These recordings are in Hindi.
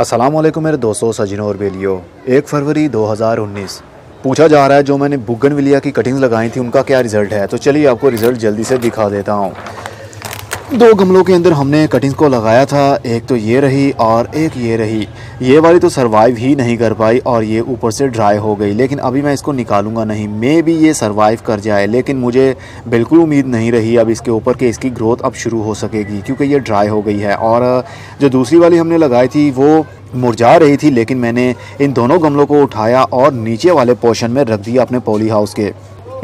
असलम मेरे दोस्तों सजिनो और बेलियो। एक फरवरी 2019 पूछा जा रहा है, जो मैंने बुगन विलिया की कटिंग लगाई थी, उनका क्या रिज़ल्ट है? तो चलिए आपको रिज़ल्ट जल्दी से दिखा देता हूँ। दो गमलों के अंदर हमने कटिंग्स को लगाया था। एक तो ये रही और एक ये रही। ये वाली तो सरवाइव ही नहीं कर पाई और ये ऊपर से ड्राई हो गई। लेकिन अभी मैं इसको निकालूँगा नहीं। मे भी ये सरवाइव कर जाए, लेकिन मुझे बिल्कुल उम्मीद नहीं रही अब इसके ऊपर कि इसकी ग्रोथ अब शुरू हो सकेगी, क्योंकि ये ड्राई हो गई है। और जो दूसरी वाली हमने लगाई थी, वो मुरझा रही थी, लेकिन मैंने इन दोनों गमलों को उठाया और नीचे वाले पोर्शन में रख दिया अपने पोली हाउस के।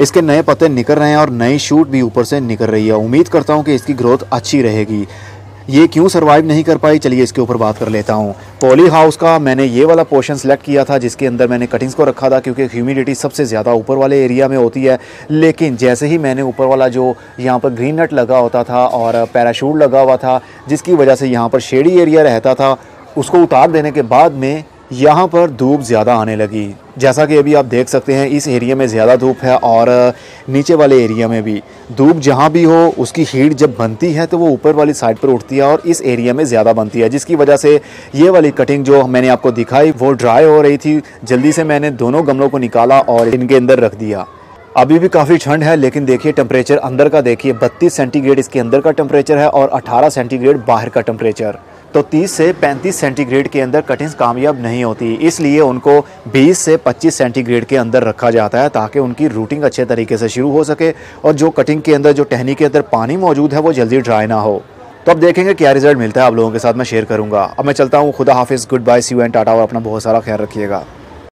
इसके नए पत्ते निकल रहे हैं और नई शूट भी ऊपर से निकल रही है। उम्मीद करता हूँ कि इसकी ग्रोथ अच्छी रहेगी। ये क्यों सरवाइव नहीं कर पाई? चलिए इसके ऊपर बात कर लेता हूँ। पॉली हाउस का मैंने ये वाला पोर्शन सेलेक्ट किया था, जिसके अंदर मैंने कटिंग्स को रखा था, क्योंकि ह्यूमिडिटी सबसे ज़्यादा ऊपर वाले एरिया में होती है। लेकिन जैसे ही मैंने ऊपर वाला जो यहाँ पर ग्रीन नट लगा होता था और पैराशूट लगा हुआ था, जिसकी वजह से यहाँ पर शेडी एरिया रहता था, उसको उतार देने के बाद में यहाँ पर धूप ज़्यादा आने लगी। जैसा कि अभी आप देख सकते हैं, इस एरिया में ज़्यादा धूप है और नीचे वाले एरिया में भी। धूप जहाँ भी हो, उसकी हीट जब बनती है तो वो ऊपर वाली साइड पर उठती है और इस एरिया में ज़्यादा बनती है, जिसकी वजह से ये वाली कटिंग जो मैंने आपको दिखाई, वो ड्राई हो रही थी। जल्दी से मैंने दोनों गमलों को निकाला और इनके अंदर रख दिया। अभी भी काफ़ी ठंड है, लेकिन देखिए टेम्परेचर अंदर का देखिए, बत्तीस सेंटीग्रेड इसके अंदर का टेम्परेचर है और अठारह सेंटीग्रेड बाहर का टेम्परेचर तो 30 से 35 सेंटीग्रेड के अंदर कटिंग्स कामयाब नहीं होती। इसलिए उनको 20 से 25 सेंटीग्रेड के अंदर रखा जाता है ताकि उनकी रूटिंग अच्छे तरीके से शुरू हो सके और जो कटिंग के अंदर, जो टहनी के अंदर पानी मौजूद है, वो जल्दी ड्राई ना हो। तो अब देखेंगे क्या रिज़ल्ट मिलता है आप लोगों के साथ मैं शेयर करूँगा। अब मैं चलता हूँ। खुदा हाफिज़। Good bye. See and tata और अपना बहुत सारा ख्याल रखिएगा।